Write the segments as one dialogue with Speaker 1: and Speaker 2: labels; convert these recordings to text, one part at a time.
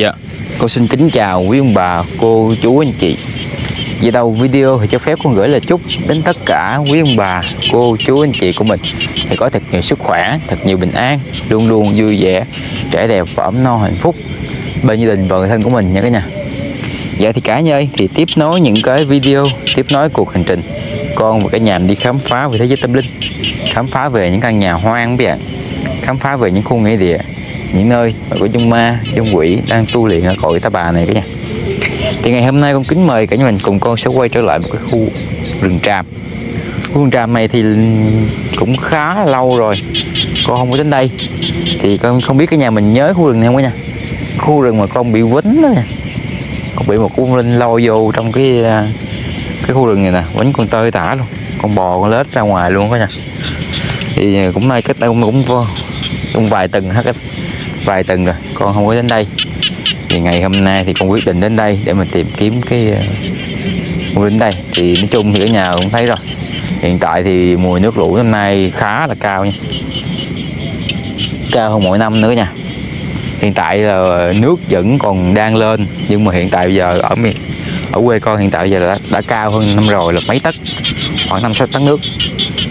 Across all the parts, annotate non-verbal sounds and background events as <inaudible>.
Speaker 1: Dạ, con xin kính chào quý ông bà, cô, chú, anh chị. Vậy đầu video thì cho phép con gửi lời chúc đến tất cả quý ông bà, cô, chú, anh chị của mình. Thì có thật nhiều sức khỏe, thật nhiều bình an, luôn luôn vui vẻ, trẻ đẹp và ấm no hạnh phúc. Bên gia đình và người thân của mình nha cả nhà. Dạ thì cả nhà ơi, thì tiếp nối những cái video, tiếp nối cuộc hành trình Con và cả nhà mình đi khám phá về thế giới tâm linh Khám phá về những căn nhà hoang các bạn Khám phá về những khu nghĩa địa những nơi mà có dung ma, dung quỷ đang tu luyện ở cõi ta bà này cả nhà. Thì ngày hôm nay con kính mời cả nhà mình cùng con sẽ quay trở lại một cái khu rừng tràm. Khu rừng tràm này thì cũng khá lâu rồi, con không có đến đây. Thì con không biết cái nhà mình nhớ khu rừng này không cả nhà. Khu rừng mà con bị quấn đó nha. Con bị một con linh lôi vô trong cái à, cái khu rừng này nè, quấn con tơi tả luôn. Con bò con lết ra ngoài luôn cả nhà. Thì cũng may cách đây cũng cũng cũng vài tuần hết vài tuần rồi con không có đến đây. Thì ngày hôm nay thì con quyết định đến đây để mình tìm kiếm cái ờ, mua đến đây. Thì nói chung thì ở nhà cũng thấy rồi. Hiện tại thì mùa nước lũ năm nay khá là cao nha. Cao hơn mỗi năm nữa nha. Hiện tại là nước vẫn còn đang lên nhưng mà hiện tại bây giờ ở miền ở quê con hiện tại bây giờ đã, đã cao hơn năm rồi là mấy tấc khoảng năm sáu tấc nước.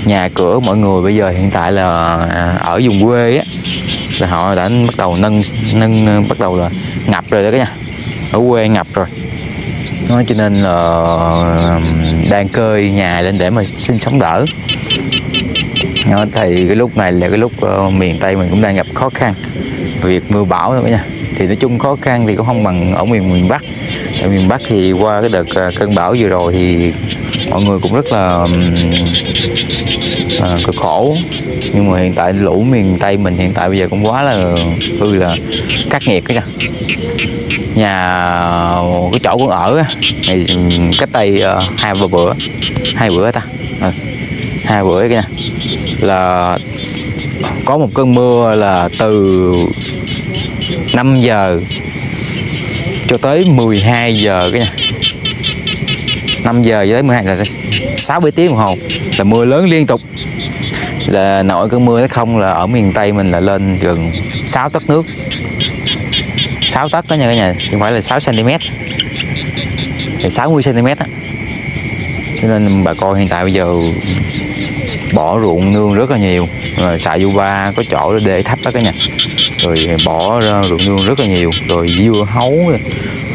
Speaker 1: Nhà cửa mọi người bây giờ hiện tại là à, ở vùng quê á là họ đã bắt đầu nâng nâng bắt đầu là ngập rồi đó cả nhà ở quê ngập rồi. Nó cho nên là đang cơi nhà lên để mà sinh sống đỡ. Đó, thì cái lúc này là cái lúc uh, miền tây mình cũng đang gặp khó khăn. Việc mưa bão nữa cả nhà thì nói chung khó khăn thì cũng không bằng ở miền miền bắc. Ở miền bắc thì qua cái đợt ờ, cơn bão vừa rồi thì mọi người cũng rất là uh, cực khổ nhưng mà hiện tại lũ miền tây mình hiện tại bây giờ cũng quá là hư là cắt nghiệt đó nha. Nhà cái chỗ con ở này ừ, cách đây uh, hai ba bữa hai bữa ta. Ừ. hai bữa kia là có một cơn mưa là từ 5 giờ cho tới 12 giờ cái nha. 5 giờ cho tới 12 là 6 7 tiếng đồng hồ. Là mưa lớn liên tục là nổi cơn mưa hay không là ở miền Tây mình là lên gần 6 tấc nước. 6 tấc đó nha cả nhà không phải là 6 cm thì 60 cm á. Cho nên bà con hiện tại bây giờ bỏ ruộng nương rất là nhiều. Rồi xạ du ba có chỗ để thấp đó cả nhà. Rồi bỏ ra ruộng nương rất là nhiều. Rồi dưa hấu,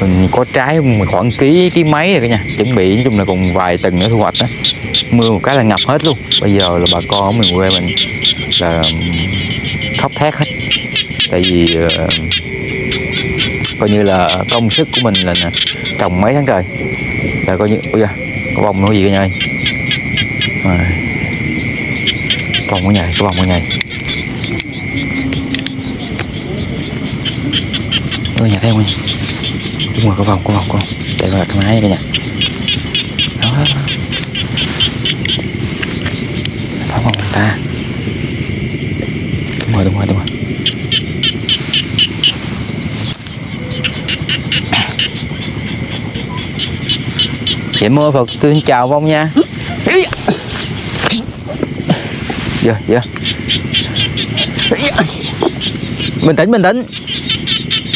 Speaker 1: mình có trái khoảng ký ký mấy rồi cả nhà. Chuẩn bị, nói chung là còn vài tuần nữa thu hoạch đó mưa một cái là ngập hết luôn. Bây giờ là bà con ở miền quê mình là khóc thét hết. Tại vì uh, coi như là công sức của mình là trồng mấy tháng trời. Là coi như ôi da có bông nữa gì cả nhà ơi. À, bông ở nhà có bông ở nhà. Ôi nhà theo không? Đúng rồi có vòng có vòng có vòng để coi thoải mái cả nhà. Ta. Đúng rồi đúng rồi đúng rồi Vậy mưa Phật tôi xin chào vong nha. Dạ dạ Bình tĩnh bình tĩnh.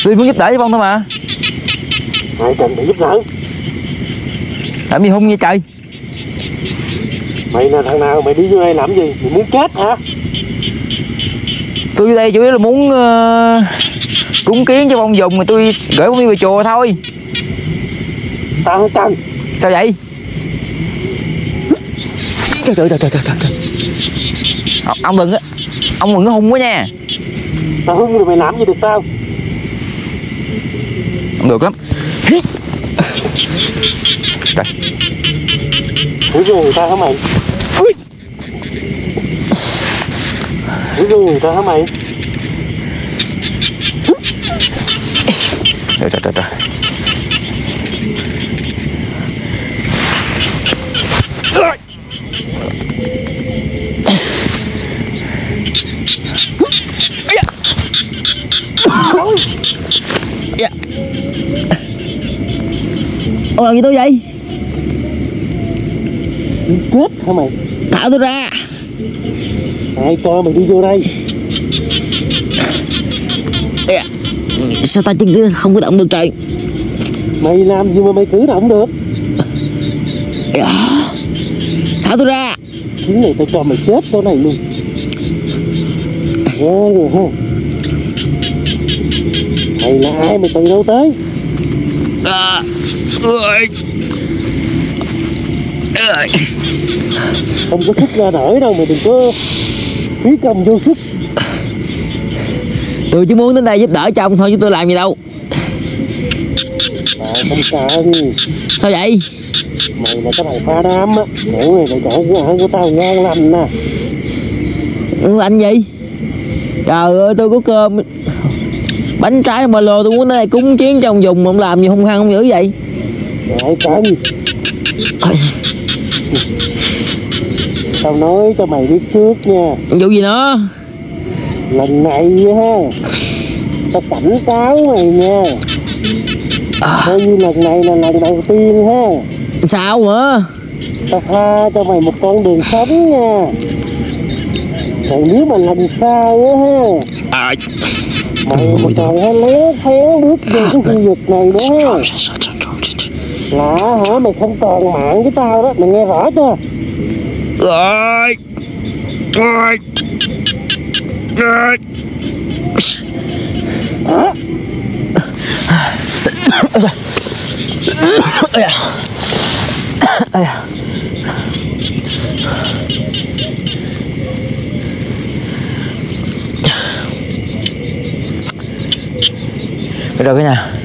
Speaker 1: Tôi muốn giúp đỡ cho vong thôi mà.
Speaker 2: Ai cần mày giúp đỡ.
Speaker 1: Làm gì hung vậy trời
Speaker 2: Mày là thằng nào? Mày đi vô đây làm gì? Mày muốn chết hả?
Speaker 1: Tôi vô đây chủ yếu là muốn uh, cúng kiến cho vong dùng Rồi tôi gửi vong đi về chùa thôi.
Speaker 2: Tao không cần
Speaker 1: Sao vậy? Trời trời trời trời trời trời Ông, ông đừng Ông đừng có hung quá nha.
Speaker 2: Tao hung rồi mày làm gì được tao?
Speaker 1: Không được lắm.
Speaker 2: Hủy vô người ta hả mày Vô người ta hả mày
Speaker 1: Trời trời trời trời Dạ. Ông làm gì tôi vậy?
Speaker 2: Chết hả mày
Speaker 1: Thả tôi ra
Speaker 2: Ai cho mày đi vô đây.
Speaker 1: Sao tay chân không có động được trời?
Speaker 2: Mày làm gì mà mày cử động được?
Speaker 1: Thả tôi ra.
Speaker 2: Chuyến này tao cho mày chết chỗ này luôn. Nghe rồi ha. Mày là ai mày từ đâu tới?
Speaker 1: À, ơi. Ơi.
Speaker 2: Không có sức ra nổi đâu mày đừng có phí công vô sức.
Speaker 1: Tôi chỉ muốn đến đây giúp đỡ chồng thôi chứ tôi làm gì đâu.
Speaker 2: À không cần
Speaker 1: sao vậy?
Speaker 2: Mày là cái thằng pha đam á. Chỗ này là chỗ của của tao ngon lành nè.
Speaker 1: Ừ, anh gì? Trời ơi tôi có cơm. Bánh trái ba lô tôi muốn đến đây cúng chiến trong vùng mà ông làm gì không hăng không dữ vậy?
Speaker 2: Mày cần Tao nói cho mày biết trước nha.
Speaker 1: Vụ gì nữa?
Speaker 2: Lần này ha Tao cảnh cáo mày nha.
Speaker 1: À,
Speaker 2: Coi như lần này là lần đầu tiên ha.
Speaker 1: Sao mà
Speaker 2: Tao tha cho mày một con đường sống nha. Còn nếu mà lần sau á ha
Speaker 1: à,
Speaker 2: Mày mà còn hay léo phéo bước vô cái khu vực này nữa ha. Là hả? Mày không còn mạng với tao đó. Mày nghe rõ chưa
Speaker 1: rồi rồi rồi ôi. À ôi. À Được rồi cả nhà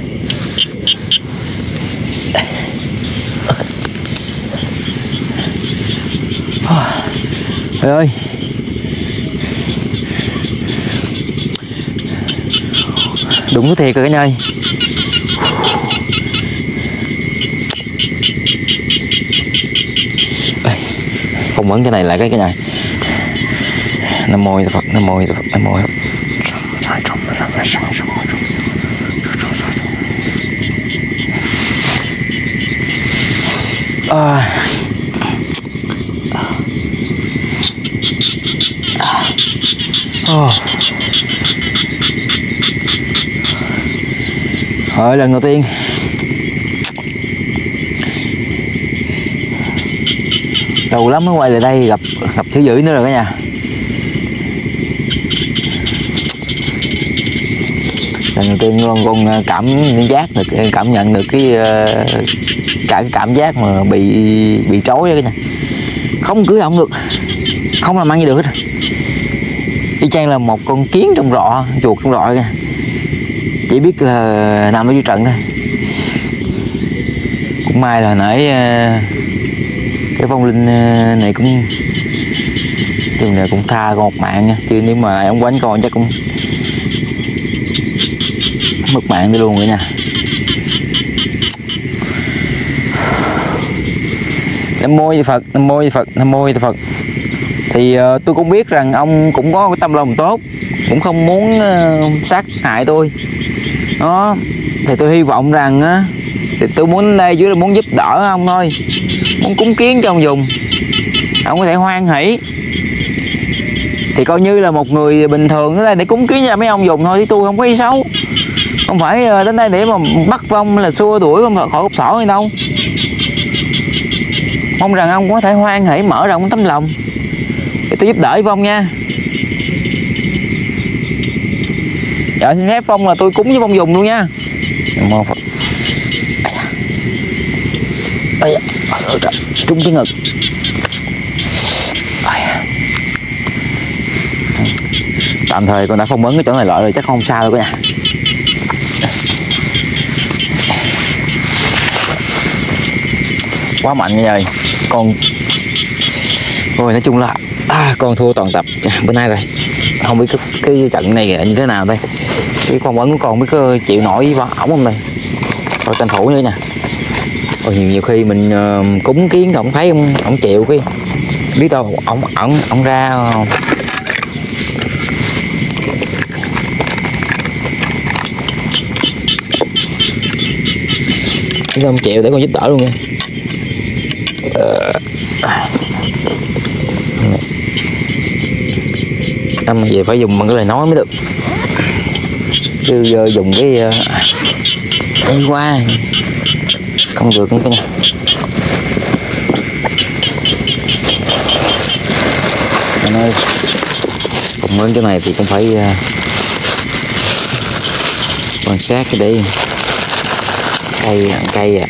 Speaker 1: Trời ơi. Đúng thiệt rồi cả nhà ơi. Phong ấn cái này lại cái cái nhà. Nam mô Di Phật Nam mô Di Phật Nam mô Di Phật. À, oh. Rồi, lần đầu tiên. Đầu lắm mới quay lại đây gặp gặp thứ dữ nữa rồi cả nhà. Lần đầu tiên con con à, cảm giác được cảm nhận được cái à, cả cái cảm giác mà bị bị trói đó cả nhà. Không cử động được. Không làm ăn gì được hết y chang là một con kiến trong rọ, chuột trong rọ kìa. Chỉ biết là nằm ở dưới trận thôi. Cũng may là hồi nãy ờ, cái phong linh ờ, này cũng chừng này cũng tha con một mạng nha. Chứ nếu mà ông quánh con chắc cũng mất mạng đi luôn rồi nha. Nam mô Di phật, nam mô Di phật, nam mô Di phật thì uh, tôi cũng biết rằng ông cũng có cái tâm lòng tốt cũng không muốn uh, sát hại tôi. Đó thì tôi hy vọng rằng á thì tôi muốn đến đây chỉ là muốn giúp đỡ ông thôi muốn cúng kiến cho ông dùng. Ông có thể hoan hỷ. Thì coi như là một người bình thường đến đây để cúng kiến cho mấy ông dùng thôi chứ tôi không có ý xấu. Không phải ờ, đến đây để mà bắt vong là xua đuổi vong khỏi cục thỏ hay đâu. Mong rằng ông có thể hoan hỷ mở rộng tấm lòng để tôi giúp đỡ phong nha. Dạ xin phép Phong là tôi cúng với Phong dùng luôn nha. Nam Phật Ây da Trúng cái ngực. Tạm thời con đã phong ấn cái chỗ này lại rồi chắc không sao đâu cả nhà. Quá mạnh như vậy, Con Ôi nói chung là à, Con thua toàn tập. À, Bữa nay rồi không biết cái, cái trận này là như thế nào đây. Cái con vẫn còn biết có chịu nổi với ổng không đây? Rồi tranh thủ nữa nha. Rồi nhiều nhiều khi mình uh, cúng kiến ông thấy ông ông chịu cái biết đâu ông ổng ông ra không biết ông chịu để con giúp đỡ luôn nha. Ờ. Âm về phải dùng bằng cái lời nói mới được. Chứ giờ dùng cái ờ, cái qua không được nữa nha Anh ơi cùng với cái này thì cũng phải ờ, quan sát cái đấy cây cây à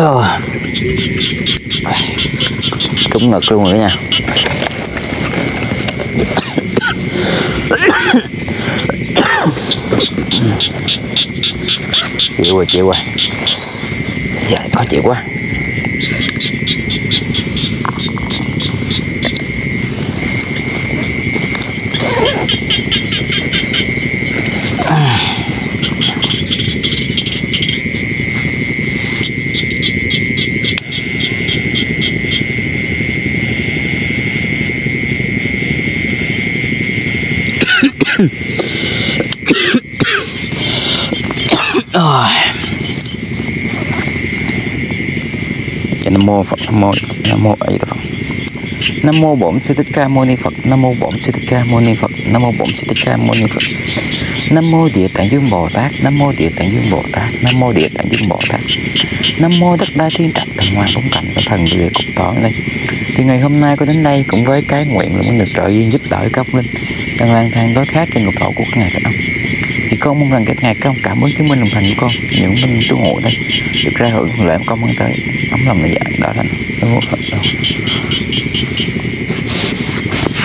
Speaker 1: Rồi. Trúng ngực luôn rồi cả Chịu rồi, chịu rồi. Dạ, khó chịu quá. Rồi Nam mô Phật, Nam mô Nam mô A Di Đà Phật. Nam mô Bổn Sư Thích Ca Mâu Ni Phật. Nam mô Bổn Sư Thích Ca Mâu Ni Phật. Nam mô Bổn Sư Thích Ca Mâu Ni Phật. Nam mô Địa Tạng Dương Bồ Tát. Nam mô Địa Tạng Dương Bồ Tát. Nam mô Địa Tạng Dương Bồ Tát. Nam mô Đất Đai Thiên Trạch. Thần Hoàng Bốn Cảnh. Và Thần Địa Cục Tỏ đây thì ngày hôm nay có đến đây cũng với cái nguyện là muốn được trợ duyên giúp đỡ các linh đang lang thang tối khát trên ngục thổ của các ngài các ông thì con mong rằng các ngài các ông cảm ơn chứng minh đồng hành của con, những minh tu ngộ đây, được ra hưởng lễ con mang tới. Ấm lòng người dạng đó là Nam mô Phật đâu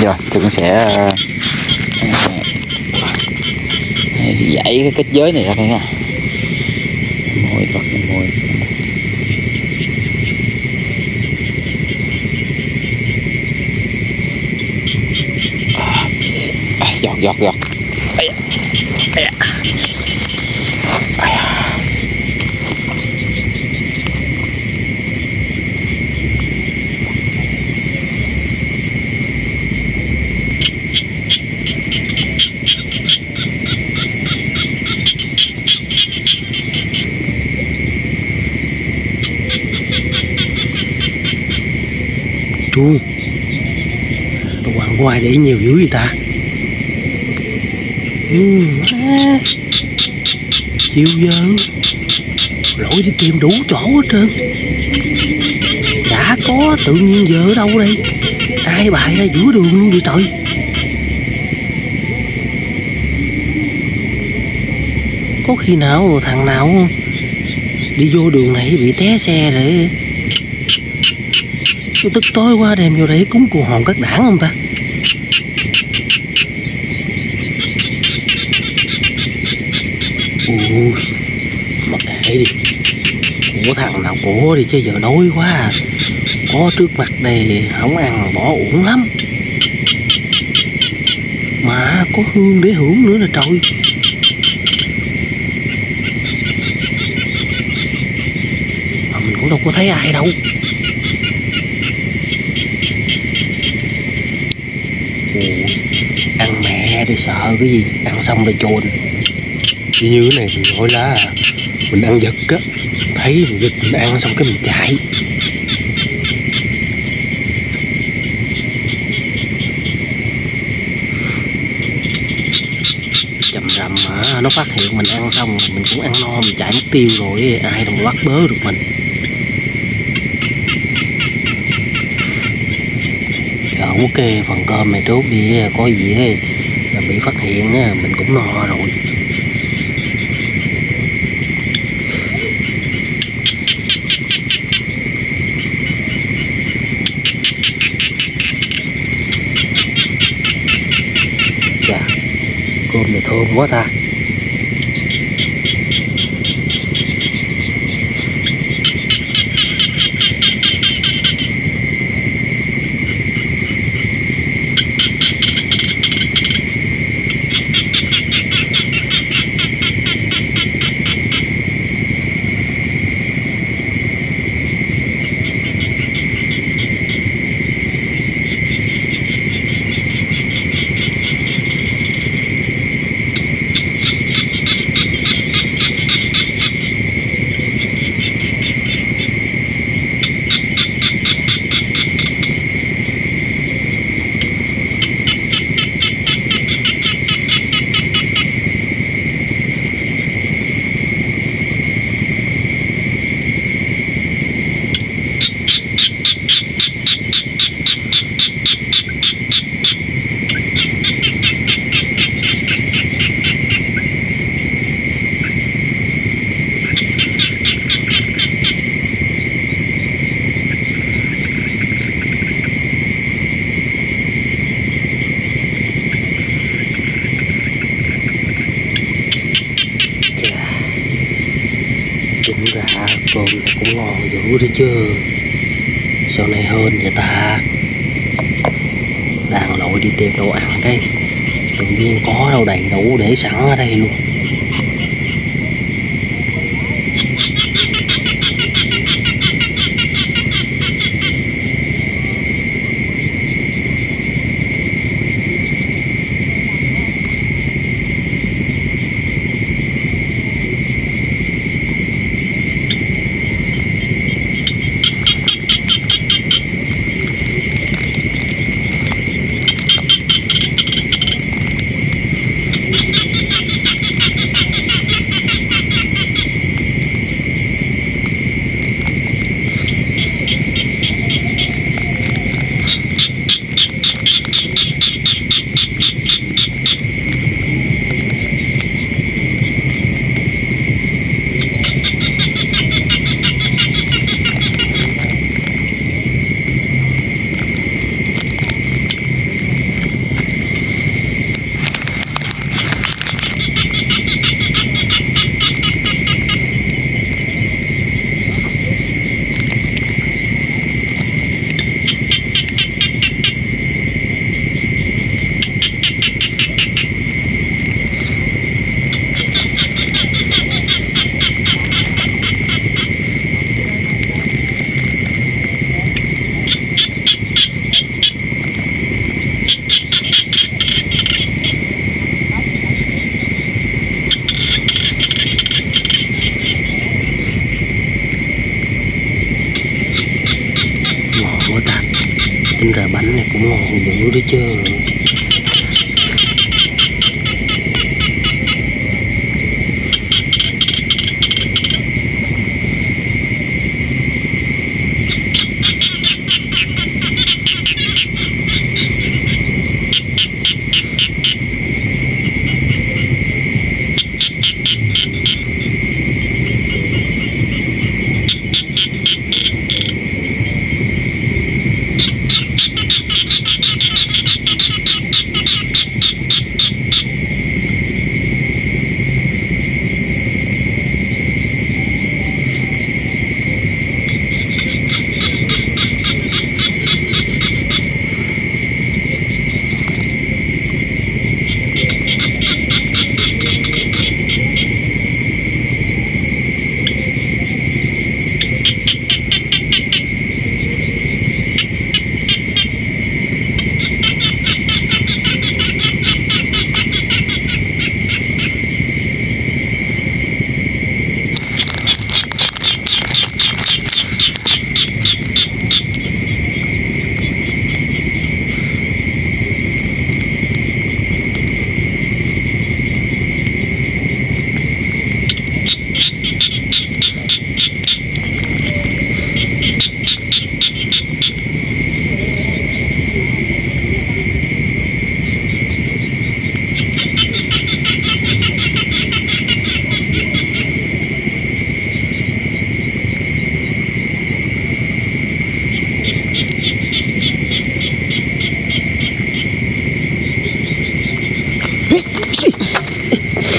Speaker 1: rồi thì con sẽ ờ, ờ, giải cái kết giới này ra đây nha. Môi vật môi à, giọt giọt Ây da, ây da. Ây da.
Speaker 2: Chú Đồ hoàng ngoài để nhiều dữ vậy ta ừ, à. Chiều giờ Lỗi đi tìm đủ chỗ hết trơn. Chả có tự nhiên giờ ở đâu đây. Ai bại ra giữa đường luôn vậy trời. Có khi nào thằng nào Đi vô đường này bị té xe để Tức tối quá đem vô đấy cúng cụ hồn các đảng không ta? Ui Mà kệ đi. Của thằng nào của đi chứ giờ đói quá à. Có trước mặt này không ăn bỏ uổng lắm. Mà có hương để hưởng nữa nè trời. Mà mình cũng đâu có thấy ai đâu. Ui, ăn mẹ đi sợ cái gì? Ăn xong rồi chồn như cái này mình gọi là mình ăn giật á thấy mình giật mình ăn xong cái mình chạy. Chầm rầm mà nó phát hiện mình ăn xong mình cũng ăn no mình chạy mất tiêu rồi ai đâu bắt bớ được mình. Giờ không phần cơm này trước đi có gì ấy, là bị phát hiện á, mình cũng no rồi Chà, cơm này thơm quá ta Chính ra cơm này cũng đấy chứ. Sau này hơn người ta Đang lội đi tìm đồ ăn cái Tự nhiên có đâu đầy đủ để sẵn ở đây luôn Ngon quá ta Tính ra bánh này cũng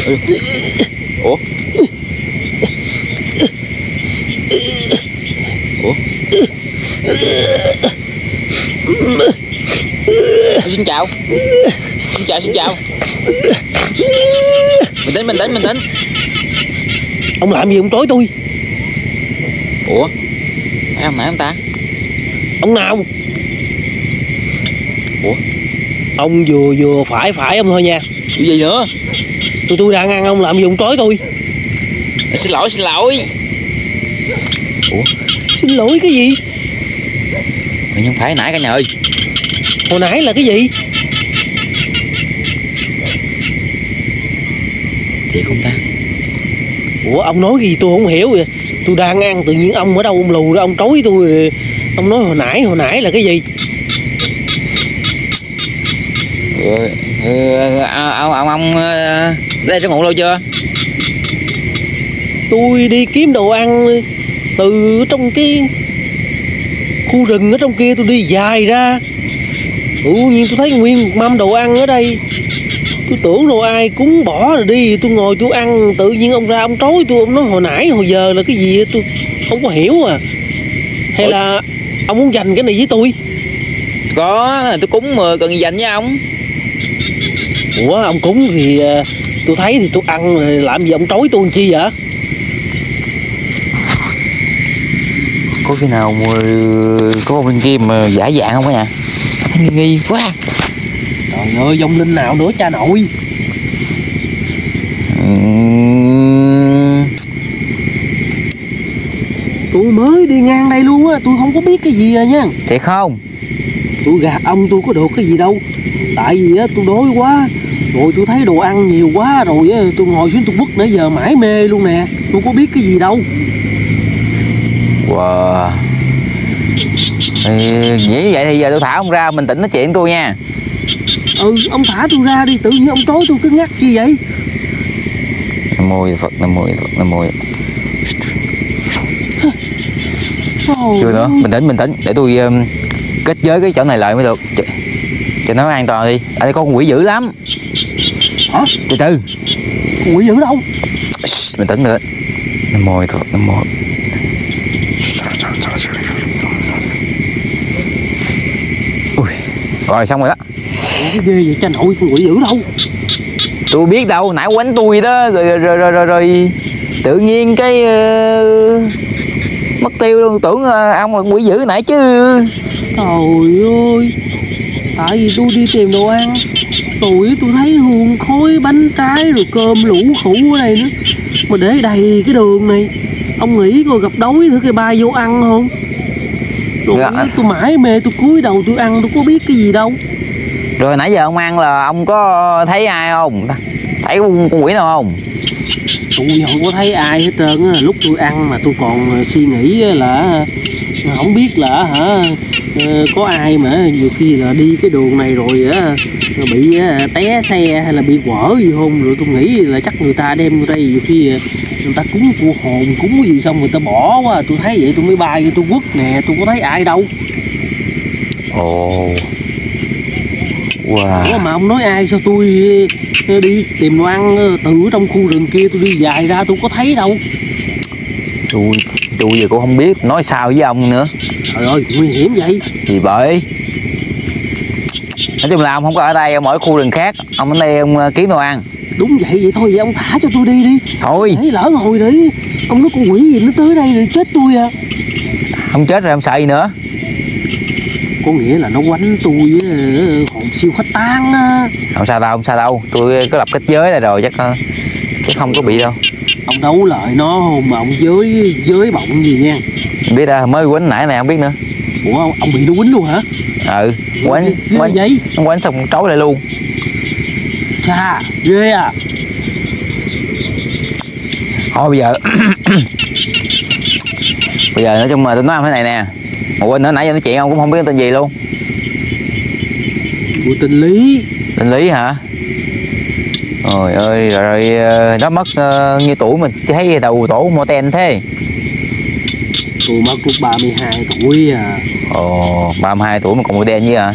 Speaker 1: ủa? Ủa? Xin chào. Xin chào xin chào. Mình tính mình tính mình tính.
Speaker 2: Ông làm gì ông tối tôi?
Speaker 1: Ủa? Phải ông nãy ông ta.
Speaker 2: Ông nào?
Speaker 1: Ủa?
Speaker 2: Ông vừa vừa phải phải ông thôi nha.
Speaker 1: Cái gì nữa
Speaker 2: Tôi tôi đang ăn ông làm gì ông tối tôi.
Speaker 1: Xin lỗi xin lỗi.
Speaker 2: Xin lỗi cái gì?
Speaker 1: Mình không phải nãy cả nhà ơi.
Speaker 2: Hồi nãy là cái gì?
Speaker 1: Thiệt không ta?
Speaker 2: Ủa ông nói gì tôi không hiểu vậy. Tôi đang ăn tự nhiên ông ở đâu ông lù ra ông trối tôi. Ông nói hồi nãy hồi nãy là cái gì?
Speaker 1: Ừ, ừ, ông ông ông đây trong ngủ lâu chưa?
Speaker 2: Tôi đi kiếm đồ ăn từ trong cái khu rừng ở trong kia tôi đi dài ra. Tự nhiên tôi thấy nguyên một mâm đồ ăn ở đây. Tôi tưởng đâu ai cúng bỏ rồi đi. Tôi ngồi tôi ăn tự nhiên ông ra ông trối tôi. Ông nói hồi nãy hồi giờ là cái gì tôi không có hiểu à. Hay
Speaker 1: Ủa?
Speaker 2: là ông muốn dành cái này với tôi?
Speaker 1: Có tôi cúng mà cần gì dành với ông?
Speaker 2: Ủa ông cúng thì ờ, tôi thấy thì tôi ăn rồi làm gì ông trối tôi làm chi vậy?
Speaker 1: Có khi nào mà có bên kia mà giả dạng không cả nhà Thấy nghi nghi quá.
Speaker 2: Trời ơi vong linh nào nữa cha nội? Tôi mới đi ngang đây luôn á tôi không có biết cái gì à nha.
Speaker 1: Thiệt không?
Speaker 2: Tôi gạt ông tôi có được cái gì đâu. Tại vì á tôi đói quá rồi tôi thấy đồ ăn nhiều quá rồi á. Tôi ngồi xuống tôi quất nãy giờ mãi mê luôn nè. Tôi có biết cái gì đâu.
Speaker 1: Wow. Thì, nghĩ vậy thì giờ tôi thả ông ra mình tỉnh nói chuyện tôi nha.
Speaker 2: Ừ ông thả tôi ra đi tự nhiên ông trói tôi cứ ngắt chi vậy?
Speaker 1: Nam mô phật nam mô phật nam mô chưa nữa.
Speaker 2: ơi,
Speaker 1: bình tĩnh bình tĩnh để tôi um, kết giới cái chỗ này lại mới được. Cho nó an toàn đi. Ở đây có con quỷ dữ lắm
Speaker 2: hả?
Speaker 1: Từ từ.
Speaker 2: Quỷ dữ đâu
Speaker 1: Shh, bình tĩnh bình tĩnh nam mô Di phật nam mô. Ui, rồi xong rồi đó.
Speaker 2: Ủa, cái ghê vậy? Cha nội quỷ dữ đâu
Speaker 1: tôi biết đâu nãy quánh tôi đó rồi rồi rồi, rồi, rồi tự nhiên cái ờ, mất tiêu luôn. Tưởng ờ, ông là quỷ dữ nãy chứ.
Speaker 2: Trời ơi. Tại vì tôi đi tìm đồ ăn rồi tôi thấy hương khói bánh trái rồi cơm lũ khủ ở đây nữa. Mà để đầy cái đường này ông nghĩ coi gặp đói thử cái ba vô ăn không? Rồi
Speaker 1: Dạ.
Speaker 2: tôi mãi mê tôi cúi đầu tôi ăn tôi có biết cái gì đâu.
Speaker 1: Rồi nãy giờ ông ăn là ông có thấy ai không thấy con, quỷ nào không?
Speaker 2: Tôi không có thấy ai hết trơn á lúc tôi ăn mà tôi còn suy nghĩ là không biết là hả có ai mà nhiều khi là đi cái đường này rồi á bị ờ, té xe hay là bị quở gì không? Rồi tôi nghĩ là chắc người ta đem vô đây nhiều khi ờ, người ta cúng cua hồn cúng cái gì xong người ta bỏ qua tôi thấy vậy tôi mới bay vô tôi quất nè tôi có thấy ai đâu.
Speaker 1: Ồ.
Speaker 2: Ủa
Speaker 1: wow
Speaker 2: mà ông nói ai sao tôi ờ, đi tìm đồ ăn ờ, từ trong khu rừng kia tôi đi dài ra tôi có thấy đâu.
Speaker 1: Tôi tôi giờ cũng không biết nói sao với ông nữa
Speaker 2: trời ơi nguy hiểm vậy.
Speaker 1: Vì bởi. Nói chung là ông không có ở đây ông ở khu rừng khác. Ông ở đây ông ờ, kiếm đồ ăn.
Speaker 2: Đúng vậy vậy thôi vậy ông thả cho tôi đi đi.
Speaker 1: Thôi.
Speaker 2: Thấy lỡ hồi đấy ông nói con quỷ gì nó tới đây rồi chết tôi à.
Speaker 1: Không chết rồi ông sợ gì nữa.
Speaker 2: Có nghĩa là nó quánh tôi á, hồn siêu khách tan á.
Speaker 1: Không sao đâu không sao đâu. Tôi có lập kết giới này rồi chắc ờ, chắc không có bị đâu.
Speaker 2: Ông đấu lợi nó không mà ông giới giới bọng gì nha
Speaker 1: biết đâu mới quánh nãy này không biết nữa.
Speaker 2: Ủa ông, bị nó quýnh luôn hả?
Speaker 1: Ừ quánh
Speaker 2: vậy?
Speaker 1: nó quánh xong trối lại luôn.
Speaker 2: Cha ghê à.
Speaker 1: Thôi bây giờ <coughs> bây giờ nói chung là tôi nói thế này nè. Một quên nữa nãy giờ nói chuyện ông cũng không biết tên gì luôn.
Speaker 2: Của tình lý.
Speaker 1: Tên lý hả? Trời ơi rồi, rồi ờ, nó mất uh, nhiêu tuổi mình thấy đầu tổ mô ten thế
Speaker 2: tôi mất lúc 32 tuổi à.
Speaker 1: Ồ 32 tuổi mà còn mô ten chứ à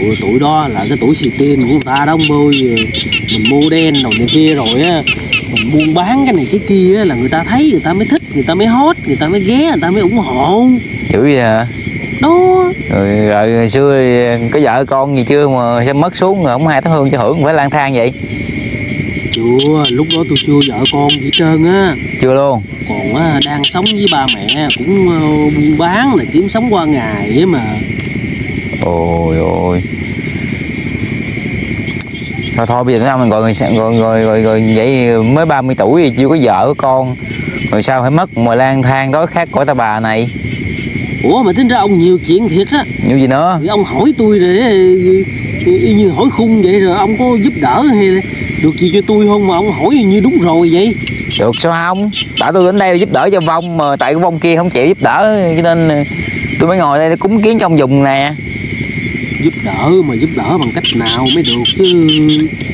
Speaker 2: ơi, tuổi đó là cái tuổi xì tin của người ta đó ông mình mua đen rồi này kia rồi á mình buôn bán cái này cái kia á, là người ta thấy người ta mới thích người ta mới hot người ta mới ghé người ta mới ủng hộ.
Speaker 1: Dữ vậy hả?
Speaker 2: Đó.
Speaker 1: Rồi, rồi hồi xưa có vợ con gì chưa mà sao mất xuống rồi không hai tháng hương cho hưởng phải lang thang vậy?
Speaker 2: Chưa lúc đó tôi chưa vợ con gì trơn á.
Speaker 1: Chưa luôn
Speaker 2: còn á, đang sống với ba mẹ cũng ờ, buôn bán là kiếm sống qua ngày á mà.
Speaker 1: Ôi ôi. Thôi thôi bây giờ nói mình gọi người rồi rồi rồi, rồi vậy mới 30 tuổi thì chưa có vợ có con. Rồi sao phải mất mà lang thang đói khát cõi ta bà này?
Speaker 2: Ủa mà tính ra ông nhiều chuyện thiệt á.
Speaker 1: Như gì nữa?
Speaker 2: Thì ông hỏi tôi để y- như hỏi khung vậy rồi ông có giúp đỡ hay được gì cho tôi không mà ông hỏi như đúng rồi vậy
Speaker 1: được sao không? Tại tôi đến đây giúp đỡ cho vong mà tại cái vong kia không chịu giúp đỡ cho nên tôi mới ngồi đây để cúng kiến trong vùng nè.
Speaker 2: Giúp đỡ mà giúp đỡ bằng cách nào mới được chứ?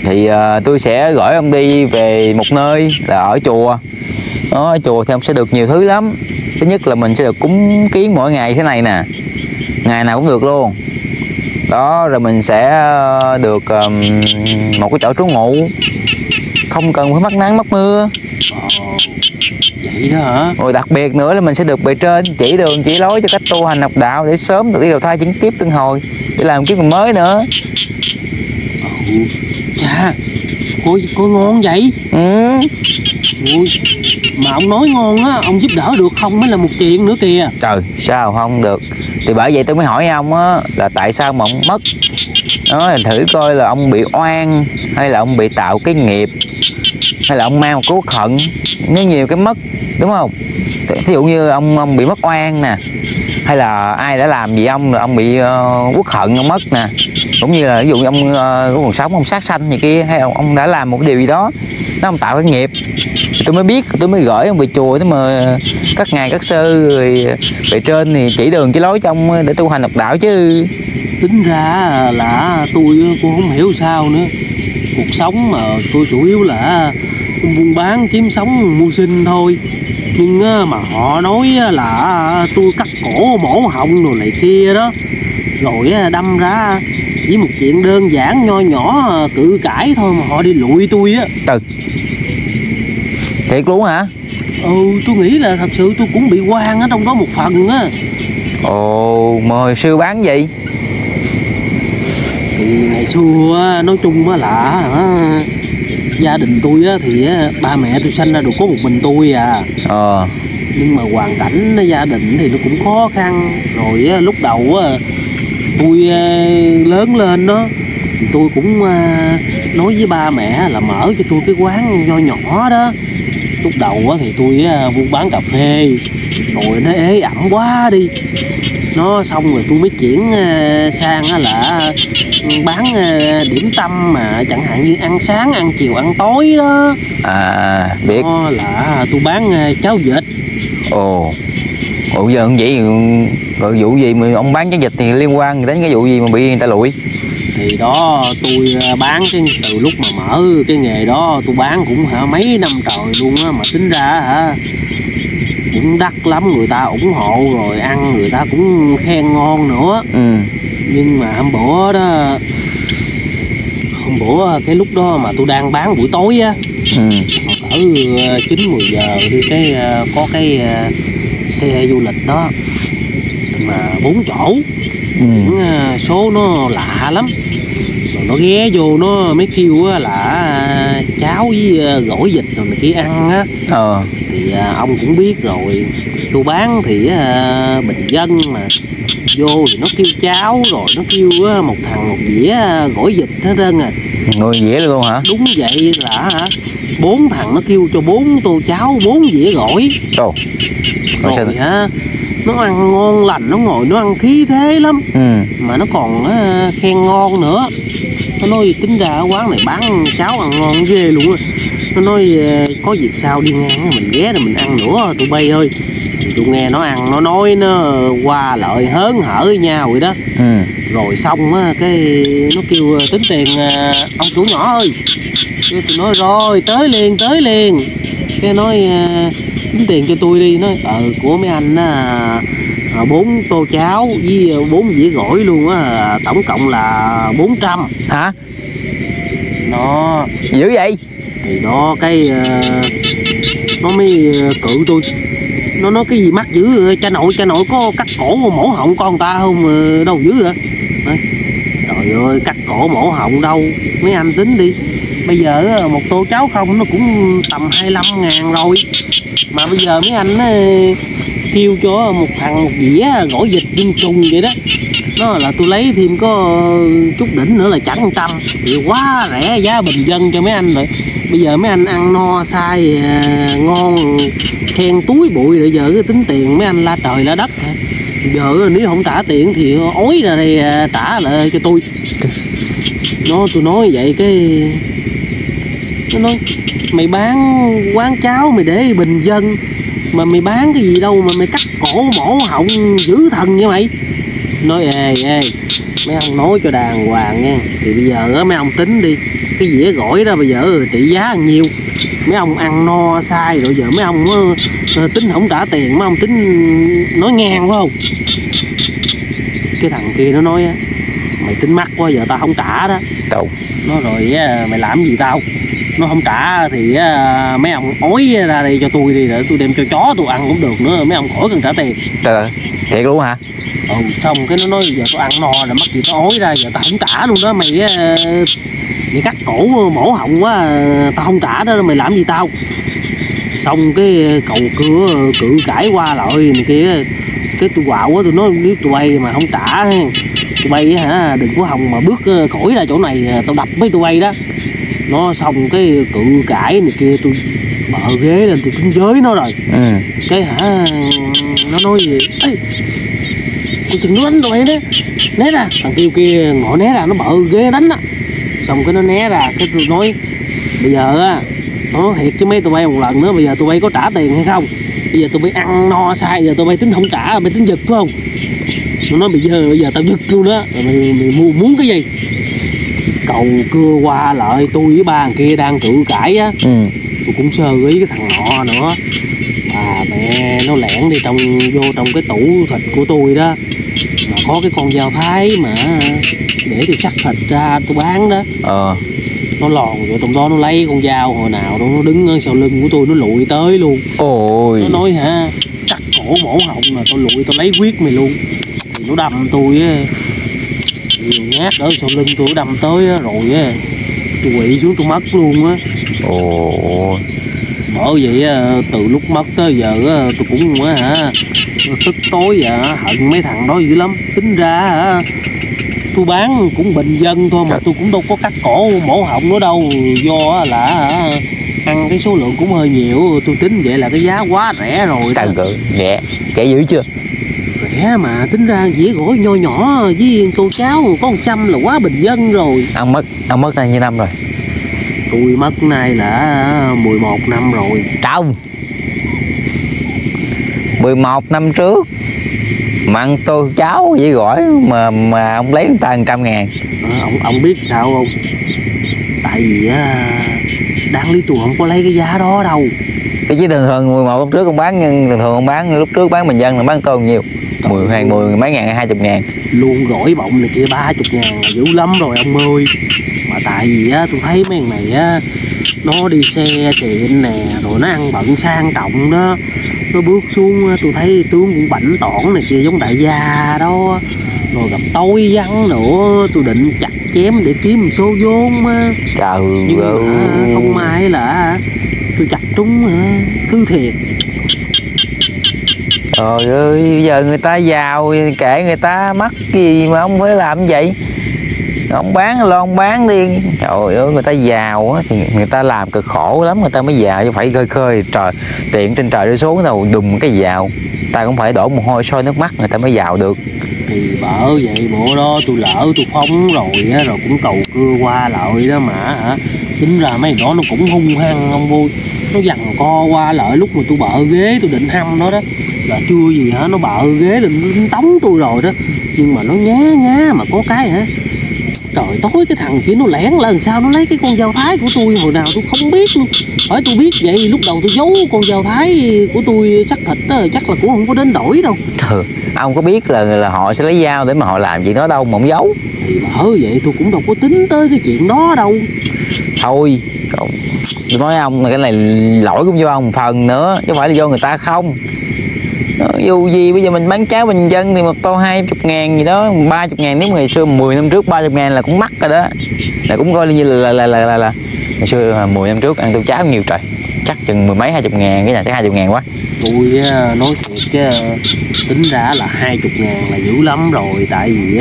Speaker 1: Thì ờ, tôi sẽ gửi ông đi về một nơi là ở chùa. Đó, ở chùa thì ông sẽ được nhiều thứ lắm. Thứ nhất là mình sẽ được cúng kiến mỗi ngày thế này nè. Ngày nào cũng được luôn. Đó rồi mình sẽ ờ, được ờm, một cái chỗ trú ngụ. Không cần phải mắc nắng mắc mưa
Speaker 2: vậy đó hả?
Speaker 1: Rồi đặc biệt nữa là mình sẽ được bề trên chỉ đường chỉ lối cho cách tu hành học đạo để sớm được đi đầu thai chính tiếp luân hồi để làm kiếp mới nữa.
Speaker 2: Ồ, chà cô cô ngon vậy?
Speaker 1: Ừ.
Speaker 2: Ui, mà ông nói ngon á ông giúp đỡ được không mới là một chuyện nữa kìa.
Speaker 1: Trời sao không được? Thì bởi vậy tôi mới hỏi ông á là tại sao mà ông mất? Đó thì thử coi là ông bị oan hay là ông bị tạo cái nghiệp hay là ông mang một cái uất hận nó nhiều cái mất đúng không? Thí dụ như ông ông bị mất oan nè hay là ai đã làm gì ông rồi ông bị ờ, uh, uất hận ông mất nè cũng như là ví dụ như ông ờ, uh, còn sống ông sát sanh gì kia hay là ông đã làm một cái điều gì đó nó ông tạo cái nghiệp. Thì tôi mới biết tôi mới gửi ông về chùa thế mà các ngài các sư rồi về trên thì chỉ đường chỉ lối cho ông để tu hành độc đạo chứ.
Speaker 2: Tính ra là tôi cũng không hiểu sao nữa. Cuộc sống mà tôi chủ yếu là buôn bán kiếm sống mưu sinh thôi. Nhưng mà họ nói là tôi cắt cổ mổ họng rồi này kia đó. Rồi đâm ra với một chuyện đơn giản nho nhỏ cự cãi thôi mà họ đi lụi tôi á.
Speaker 1: Thiệt luôn hả?
Speaker 2: Ừ tôi nghĩ là thật sự tôi cũng bị quan ở trong đó một phần á.
Speaker 1: Ồ mà hồi sư bán gì?
Speaker 2: Thì ngày xưa nói chung á là gia đình tôi á, thì á, ba mẹ tôi sinh ra được có một mình tôi à.
Speaker 1: Ờ.
Speaker 2: Nhưng mà hoàn cảnh gia đình thì nó cũng khó khăn. Rồi á, lúc đầu á, tôi á, lớn lên đó thì tôi cũng à, nói với ba mẹ là mở cho tôi cái quán nho nhỏ đó. Lúc đầu á, thì tôi á, buôn bán cà phê rồi nó ế ẩm quá đi. Nó xong rồi tôi mới chuyển sang là bán à, điểm tâm mà chẳng hạn như ăn sáng ăn chiều ăn tối đó.
Speaker 1: À biết.
Speaker 2: Đó là tôi bán à, cháo vịt.
Speaker 1: Ồ. Ồ giờ không vậy rồi vụ gì mà ông bán cháo vịt thì liên quan đến cái vụ gì mà bị người ta lụi?
Speaker 2: Thì đó tôi à, bán cái từ lúc mà mở cái nghề đó tôi bán cũng hả mấy năm trời luôn á mà tính ra hả cũng đắt lắm người ta ủng hộ rồi ăn người ta cũng khen ngon nữa.
Speaker 1: Ừ
Speaker 2: nhưng mà hôm bữa đó hôm bữa cái lúc đó mà tôi đang bán buổi tối á
Speaker 1: ừ.
Speaker 2: cỡ ờ, chín mười giờ đi cái ờ, có cái ờ, xe du lịch đó. Mà bốn chỗ.
Speaker 1: Ừ.
Speaker 2: Những số nó lạ lắm. Rồi nó ghé vô nó mới kêu á là cháo với gỏi vịt rồi này kia ăn á.
Speaker 1: Ờ.
Speaker 2: Thì ông cũng biết rồi tôi bán thì à, bình dân mà. Vô thì nó kêu cháo rồi nó kêu á, một thằng một dĩa à, gỏi vịt hết trơn à.
Speaker 1: Người dễ luôn hả?
Speaker 2: Đúng vậy là hả? Bốn thằng nó kêu cho bốn tô cháo bốn dĩa gỏi.
Speaker 1: Ồ. Rồi sao
Speaker 2: hả? Nó ăn ngon lành nó ngồi nó ăn khí thế lắm.
Speaker 1: Ừ.
Speaker 2: Mà nó còn á, khen ngon nữa. Nó nói tính ra quán này bán cháo ăn ngon ghê luôn á. Nó nói ờ, có dịp sau đi ngang mình ghé rồi mình ăn nữa tụi bay ơi tôi nghe nó ăn nó nói nó qua lợi hớn hở với nhau vậy đó.
Speaker 1: Ừ.
Speaker 2: Rồi xong á cái nó kêu ờ, tính tiền ờ, ông chủ nhỏ ơi. Cái tôi nói rồi tới liền tới liền. Cái nói ờ, tính tiền cho tôi đi. Nói ờ của mấy anh á à, bốn tô cháo với bốn dĩa gỏi luôn á tổng cộng là 400
Speaker 1: hả?
Speaker 2: Nó
Speaker 1: dữ vậy?
Speaker 2: Thì đó cái nó mới cự tôi nó nói cái gì mắc dữ cha nội cha nội có cắt cổ mổ họng con ta không? Ờ, đâu dữ vậy? Đấy. trời ơi, cắt cổ mổ họng đâu? Mấy anh tính đi. Bây giờ một tô cháo không, nó cũng tầm 25 ngàn rồi. Mà bây giờ mấy anh ờ, kêu cho một thằng một dĩa gỏi vịt dinh trùng vậy đó nó là tôi lấy thêm có chút đỉnh nữa là chẳng trăm. Thì quá rẻ giá bình dân cho mấy anh rồi. Bây giờ mấy anh ăn no sai à, ngon khen túi bụi rồi giờ cứ tính tiền mấy anh la trời la đất giờ nếu không trả tiền thì ối ra đây à, trả lại cho tôi. Nó tôi nói vậy cái nó nói mày bán quán cháo mày để bình dân mà mày bán cái gì đâu mà mày cắt cổ mổ họng giữ thần như mày nói ê ê mấy ông nói cho đàng hoàng nha. Thì bây giờ á mấy ông tính đi. Cái dĩa gỏi đó bây giờ trị giá nhiêu mấy ông ăn no sai rồi giờ mấy ông ờ, ờ, tính không trả tiền mấy ông tính nói ngang phải không? Cái thằng kia nó nói á mày tính mắc quá giờ tao không trả đó.
Speaker 1: Đâu?
Speaker 2: Nó rồi á, mày làm gì tao? Nó không trả thì á, mấy ông ói ra đây cho tôi đi để tôi đem cho chó tôi ăn cũng được nữa mấy ông khỏi cần trả tiền.
Speaker 1: Trời ơi Thiệt luôn hả
Speaker 2: ừ xong cái nó nói giờ tôi ăn no rồi mắc gì tao ói ra giờ tao không trả luôn đó mày á, mày cắt cổ mổ họng quá à, tao không trả đó mày làm gì tao? Xong cái cầu cửa cự cãi qua lại này kia cái tôi quạo quá tôi nói nếu tụi bay mà không trả tụi bay hả đừng có hòng mà bước ờ, khỏi ra chỗ này ờ, tao đập mấy tụi bay đó. Nó xong cái cự cãi này kia tôi bợ ghế lên tôi tính giới nó rồi.
Speaker 1: Ừ.
Speaker 2: Cái hả nó nói gì? Ê, tôi chừng nó đánh tụi bay đó né ra. Thằng kêu kia ngồi né ra nó bợ ghế đánh á. Xong cái nó né ra cái tôi nói bây giờ á nó nói thiệt chứ mấy tụi bay một lần nữa bây giờ tụi bay có trả tiền hay không? Bây giờ tụi bay ăn no sai giờ tụi bay tính không trả mày tính giật phải không? Nó nói bây giờ bây giờ tao giật luôn đó rồi mày, mày mua muốn cái gì? Cầu cưa qua lại tôi với ba thằng kia đang cự cãi á.
Speaker 1: Ừ.
Speaker 2: Tôi cũng sơ ý cái thằng nọ nữa mẹ nó lẻn đi trong vô trong cái tủ thịt của tôi đó. Mà có cái con dao thái mà để tôi sắc thịt ra tôi bán đó.
Speaker 1: Ờ.
Speaker 2: Nó lòn vô trong đó nó lấy con dao hồi nào đó nó đứng ở sau lưng của tôi nó lụi tới luôn.
Speaker 1: Ôi.
Speaker 2: Nó nói hả cắt cổ mổ họng là tôi lụi tôi lấy quyết mày luôn. Thì nó đâm tôi á. Nhiều nhát ở sau lưng tôi đâm tới á rồi á tôi quỵ xuống tôi mất luôn á.
Speaker 1: Ôi
Speaker 2: bởi vậy á, từ lúc mất tới giờ á, tôi cũng á, hả tức tối giờ hận mấy thằng đó dữ lắm. Tính ra hả tôi bán cũng bình dân thôi mà tôi cũng đâu có cắt cổ mổ họng nữa đâu. Do là hả, ăn cái số lượng cũng hơi nhiều tôi tính vậy là cái giá quá rẻ rồi.
Speaker 1: Trời ơi Rẻ Rẻ dữ chưa?
Speaker 2: Rẻ mà tính ra dĩa gỏi nho nhỏ với tô cháo có trăm là quá bình dân rồi.
Speaker 1: Ăn mất Ăn mất nhiêu năm rồi
Speaker 2: tôi mất nay là 11 năm rồi.
Speaker 1: Trông 11 năm trước mà ăn tô cháo với gỏi mà mà ông lấy ta 100 ngàn.
Speaker 2: Ờ, ông ông biết sao không? Tại vì á đáng lý tôi không có lấy cái giá đó đâu.
Speaker 1: Cái chứ thường thường 11 năm trước ông bán nhưng thường thường ông bán lúc trước bán bình dân là bán tô nhiều. 10 hay 10 mấy ngàn hay 20 ngàn.
Speaker 2: Luôn gỏi bọng này kia ba chục ngàn là dữ lắm rồi ông ơi tại vì á tôi thấy mấy thằng này á nó đi xe xịn nè rồi nó ăn bận sang trọng đó. Nó bước xuống á, tôi thấy tướng cũng bảnh tỏn này kia giống đại gia đó. Rồi gặp tôi vắng nữa tôi định chặt chém để kiếm một số vốn mà
Speaker 1: trời
Speaker 2: nhưng
Speaker 1: ơi
Speaker 2: mà không may là tôi chặt trúng thứ thiệt.
Speaker 1: Trời ơi bây giờ người ta giàu kệ người ta mắc gì mà ông phải làm vậy ông bán lo ông bán đi. Trời ơi, người ta giàu á, thì người ta làm cực khổ lắm, người ta mới giàu chứ phải khơi khơi trời, tiện trên trời rơi xuống đâu, đùng cái giàu. Ta cũng phải đổ mồ hôi, sôi nước mắt người ta mới giàu được.
Speaker 2: Thì bở vậy bộ đó tôi lỡ tôi phóng rồi á, rồi cũng cầu cưa qua lại đó mà, hả? Tính ra mấy đó nó cũng hung hăng ông vui. Nó dằn co qua lại lúc mà tôi bợ ghế tôi định hâm nó đó. Là chưa gì hả, nó bợ ghế định tống tôi rồi đó. Nhưng mà nó nhá nhá mà có cái hả? Trời tối cái thằng kia nó lẻn lần sao nó lấy cái con dao thái của tôi hồi nào tôi không biết luôn. Hỏi tôi biết vậy lúc đầu tôi giấu con dao thái của tôi sắc thịt đó chắc là cũng không có đến đổi đâu.
Speaker 1: Trời, ông có biết là là họ sẽ lấy dao để mà họ làm chuyện đó đâu mà ông giấu.
Speaker 2: Thì bởi vậy tôi cũng đâu có tính tới cái chuyện đó đâu.
Speaker 1: Thôi cậu tôi nói ông là cái này lỗi cũng do ông một phần nữa chứ không phải là do người ta không nó dù gì bây giờ mình bán cháo bình dân thì một tô hai chục ngàn gì đó ba chục ngàn nếu ngày xưa 10 năm trước ba chục ngàn là cũng mắc rồi đó là cũng coi như là là là là, là, là. ngày xưa 10 năm trước ăn tô cháo nhiều trời chắc chừng mười mấy hai chục ngàn cái này chắc hai chục ngàn quá.
Speaker 2: Tôi nói thiệt chứ tính ra là hai chục ngàn là dữ lắm rồi. Tại vì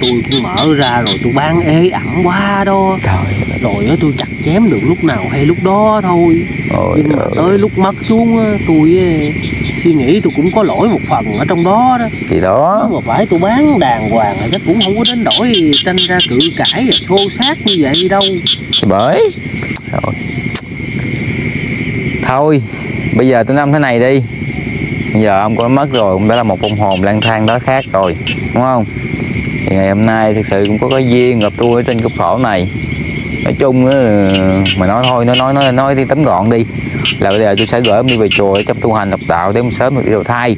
Speaker 2: tôi cũng mở ra rồi tôi bán ế ẩm quá đó.
Speaker 1: Trời
Speaker 2: rồi tôi chặt chém được lúc nào hay lúc đó thôi.
Speaker 1: Ơi
Speaker 2: nhưng mà tới lúc mất xuống tôi suy nghĩ tôi cũng có lỗi một phần ở trong đó đó.
Speaker 1: Thì đó.
Speaker 2: Nếu mà phải tôi bán đàng hoàng là chắc cũng không có đến đổi tranh ra cự cãi và xô xát như vậy đâu.
Speaker 1: Thì bởi. Rồi thôi. Bây giờ tôi năm thế này đi. Bây giờ ông có mất rồi, cũng đã là một ông hồn lang thang đó khác rồi, đúng không? Thì ngày hôm nay thực sự cũng có cái duyên gặp tôi ở trên cái khổ này. Nói chung á, mà nói thôi, nói nói nói nói đi tấm gọn đi. Là bây giờ tôi sẽ gửi ông đi về chùa để trong tu hành độc đạo, để ông sớm được đi đầu thai.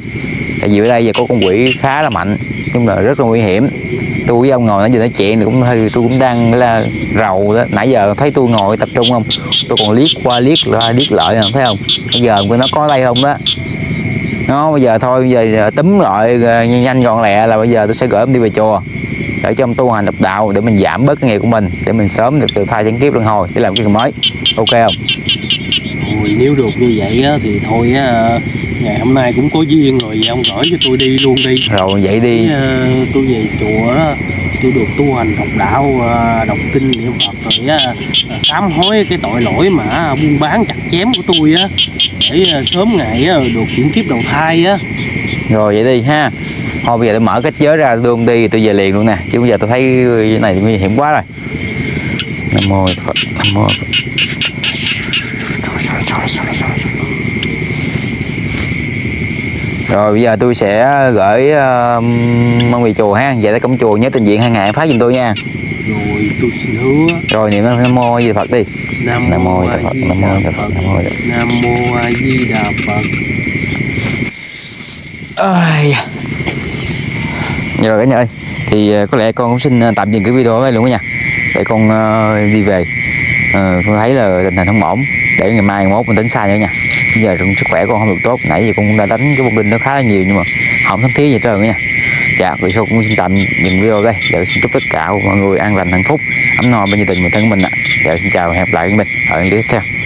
Speaker 1: Tại vì ở đây giờ có con quỷ khá là mạnh, nhưng mà rất là nguy hiểm tôi với ông ngồi nãy giờ nói chuyện thì cũng hơi tôi cũng đang là rầu đó. Nãy giờ thấy tôi ngồi tập trung không? Tôi còn liếc qua liếc ra liếc lại nè thấy không? Bây giờ nó có đây không đó? Nó bây giờ thôi, bây giờ ờ, túm lại ờ, nhanh gọn lẹ là bây giờ tôi sẽ gửi ông đi về chùa. Để cho ông tu hành độc đạo, để mình giảm bớt cái nghiệp của mình, để mình sớm được từ thai chẳng kiếp luân hồi để làm cái mới. Ok không?
Speaker 2: Ôi, nếu được như vậy á, thì thôi á, ngày hôm nay cũng có duyên rồi vậy ông gửi cho tôi đi luôn đi.
Speaker 1: Rồi vậy đi.
Speaker 2: Cái, ờ, tôi về chùa đó tôi được tu hành học đạo ờ, đọc kinh niệm phật rồi á ờ, sám hối cái tội lỗi mà buôn bán chặt chém của tôi á để sớm ngày á, được chuyển kiếp đầu thai á.
Speaker 1: Rồi vậy đi ha. Thôi bây giờ tôi mở cách giới ra ông đi tôi về liền luôn nè. Chứ bây giờ tôi thấy cái này nguy hiểm quá rồi. Nam mô phật nam mô Phật. Rồi bây giờ tôi sẽ gửi uh, mong về chùa ha về tới cổng chùa nhớ trình diện hai ngày phát giùm tôi nha.
Speaker 2: Rồi tôi xin hứa.
Speaker 1: Rồi niệm nam mô a di đà phật đi.
Speaker 2: Nam
Speaker 1: mô a di đà phật nam mô a di đà phật Ôi. Dạ rồi cả nhà ơi Thì ờ, có lẽ con cũng xin ờ, tạm dừng cái video ở đây luôn đó nha. Để con ờ, đi về. Ờ, Con thấy là tình hình không ổn để ngày mai ngày mốt mình tính sai nữa nha. Bây giờ trong sức khỏe con không được tốt Nãy giờ con cũng đã đánh cái bông đinh nó khá là nhiều Nhưng mà không thấm thía gì hết trơn nha. Dạ, rồi sau cũng xin tạm dừng video đây. Để xin chúc tất cả mọi người an lành hạnh phúc. Ấm no bên gia đình người thân của mình ạ. Dạ, xin chào và hẹn gặp lại với mình ở những clip tiếp theo.